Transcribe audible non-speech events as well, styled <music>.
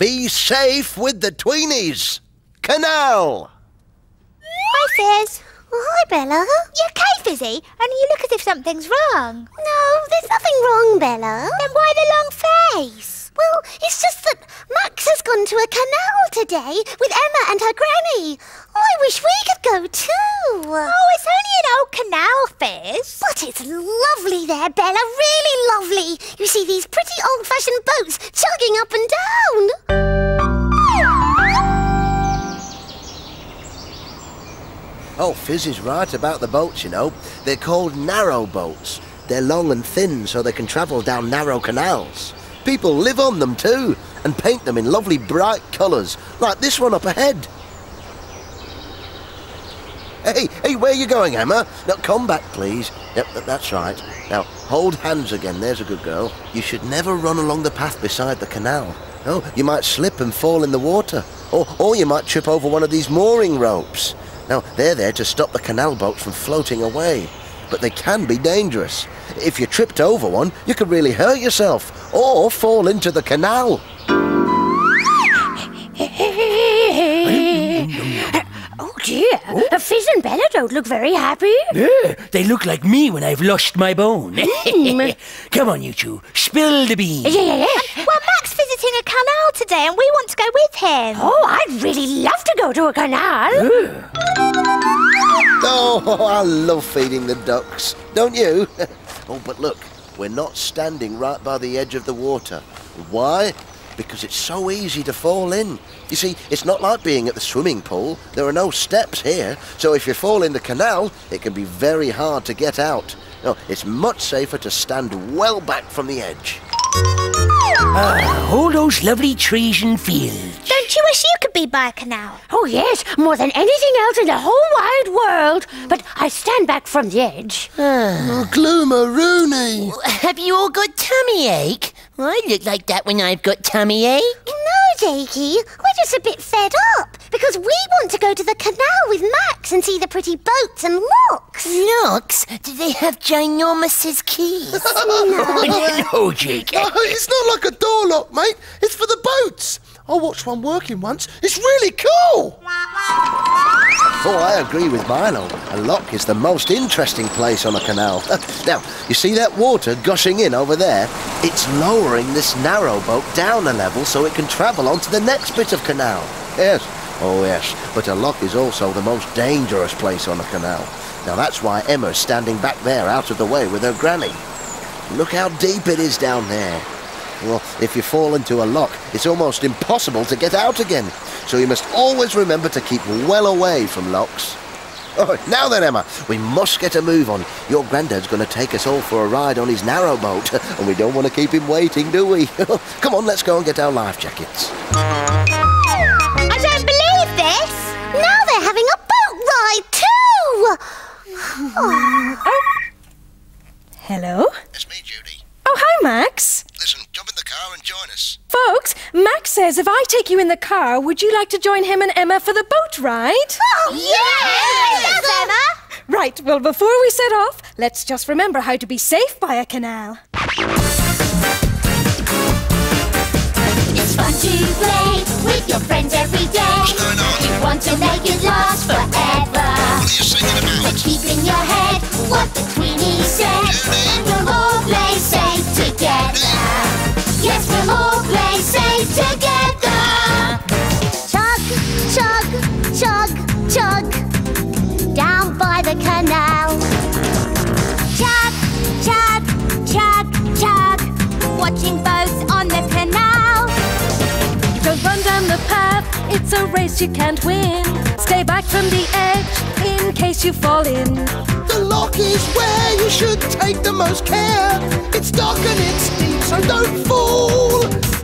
safe with the tweenies. Canal. Hi, Fizz. Hi, Bella. You okay, Fizzy? Only you look as if something's wrong. No, there's nothing wrong, Bella. Then why the long face? Well, it's just that Max has gone to a canal today with Emma and her granny. I wish we could go too. Oh, it's only an old canal, Fizz. But it's lovely there, Bella. Really lovely. You see these pretty old-fashioned boats chugging up and down. Oh, Fizz is right about the boats, you know. They're called narrow boats. They're long and thin so they can travel down narrow canals. People live on them too and paint them in lovely bright colours, like this one up ahead. Hey, hey, where are you going, Emma? Now, come back, please. Yep, that's right. Hold hands again. There's a good girl. You should never run along the path beside the canal. Oh, you might slip and fall in the water. Or, or you might trip over one of these mooring ropes. Now, they're there to stop the canal boats from floating away. But they can be dangerous. If you tripped over one, you could really hurt yourself. Or fall into the canal. Oh dear, oh. Fizz and Bella don't look very happy. Yeah, they look like me when I've lost my bone. <laughs> Hmm. Come on, you two, spill the beans. Yeah, yeah, yeah. Um, well, Max visiting a canal today and we want to go with him. Oh, I'd really love to go to a canal. Oh, <laughs> I love feeding the ducks. Don't you? <laughs> oh, but look, we're not standing right by the edge of the water. Why? Because it's so easy to fall in. You see, it's not like being at the swimming pool. There are no steps here, so if you fall in the canal, it can be very hard to get out. No, it's much safer to stand well back from the edge. Ah, all those lovely trees and fields. Don't you wish you could be by a canal? Oh yes, more than anything else in the whole wide world. But I stand back from the edge. Ah. Oh, Gloomaroony! <laughs> Have you all got tummy ache? I look like that when I've got tummy ache. No, Jakey. We're just a bit fed up because we want to go to the canal with Max and see the pretty boats and locks. Locks? Do they have ginormous keys? <laughs> <laughs> no, Jake. it's not like a door lock, mate. It's for the boats. I watched one working once. It's really cool. Oh, I agree with Milo. A lock is the most interesting place on a canal. <laughs> now, you see that water gushing in over there? It's lowering this narrow boat down a level so it can travel onto the next bit of canal. Yes. Oh, yes. But a lock is also the most dangerous place on a canal. Now, that's why Emma's standing back there out of the way with her granny. Look how deep it is down there. Well, if you fall into a lock, it's almost impossible to get out again. So you must always remember to keep well away from locks. Oh, now then, Emma, we must get a move on. Your granddad's going to take us all for a ride on his narrow boat, <laughs> and we don't want to keep him waiting, do we? <laughs> Come on, let's go and get our life jackets. I don't believe this. Now they're having a boat ride too. Oh. Hello? It's me, Judy. Oh, hi, Max. Listen, jump in the car and join us. Folks, Max says if I take you in the car, would you like to join him and Emma for the boat ride? Oh, Yes, Emma. Right, well, before we set off, let's just remember how to be safe by a canal. It's fun to play with your friends every day. You want to make it last forever. Race you can't win. Stay back from the edge in case you fall in. The lock is where you should take the most care. It's dark and it's deep, so don't fall.